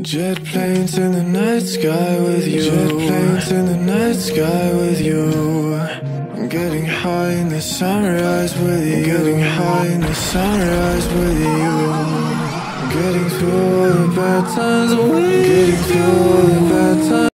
Jet planes in the night sky with you. Jet planes in the night sky with you. I'm getting high in the sunrise with you. Getting high in the sunrise with you. I'm Getting through all the bad times with you. Getting.